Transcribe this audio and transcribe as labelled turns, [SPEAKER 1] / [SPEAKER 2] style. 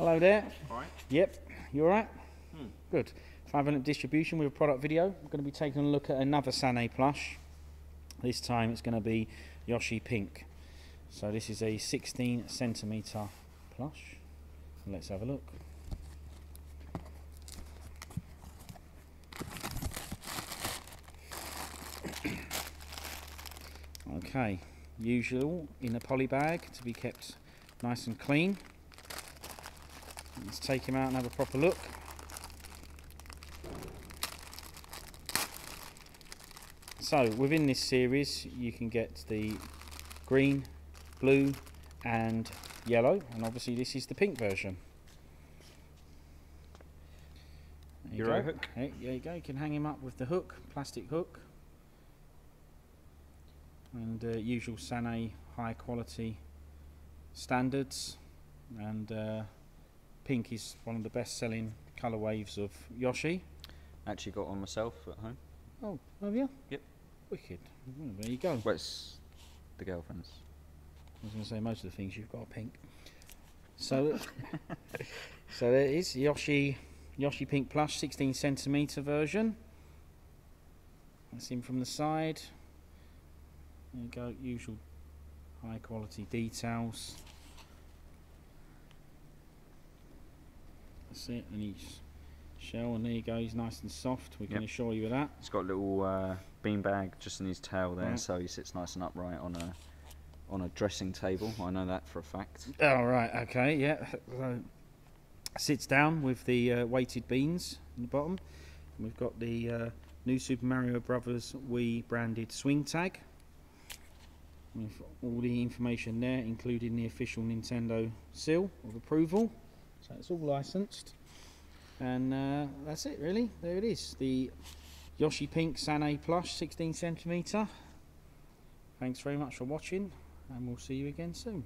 [SPEAKER 1] Hello there.
[SPEAKER 2] All right.
[SPEAKER 1] Yep. You all right?
[SPEAKER 2] Hmm.
[SPEAKER 1] Good. Five Element Distribution with a product video. I'm going to be taking a look at another San-Ei plush. This time it's going to be Yoshi Pink. So this is a 16 centimeter plush. Let's have a look. Okay, usual in a poly bag to be kept nice and clean. Let's take him out and have a proper look. So within this series you can get the green, blue and yellow and obviously this is the pink version. There you go.
[SPEAKER 2] hook.
[SPEAKER 1] There you go, you can hang him up with the hook, plastic hook and uh, usual San-Ei high quality standards and uh, pink is one of the best selling colour waves of Yoshi.
[SPEAKER 2] Actually got one myself at home.
[SPEAKER 1] Oh, have you?
[SPEAKER 2] Yep.
[SPEAKER 1] Wicked. Well, there you go.
[SPEAKER 2] Well, it's the girlfriend's.
[SPEAKER 1] I was going to say most of the things you've got are pink. So, so there it is Yoshi Yoshi Pink Plush 16 centimeter version. That's him from the side. There you go, usual high quality details. That's it, and he's shell, and there you go. He's nice and soft. We can
[SPEAKER 2] Yep.
[SPEAKER 1] assure you of that.
[SPEAKER 2] He's got a little uh, bean bag just in his tail there,
[SPEAKER 1] Right.
[SPEAKER 2] so he sits nice and upright on a on a dressing table. I know that for a fact.
[SPEAKER 1] Oh, right, okay, yeah. So, sits down with the uh, weighted beans in the bottom. And we've got the uh, new Super Mario Brothers Wii branded swing tag. With all the information there, including the official Nintendo seal of approval. So it's all licensed. And uh, that's it, really. There it is. The Yoshi Pink San-Ei plush, 16 centimeter. Thanks very much for watching, and we'll see you again soon.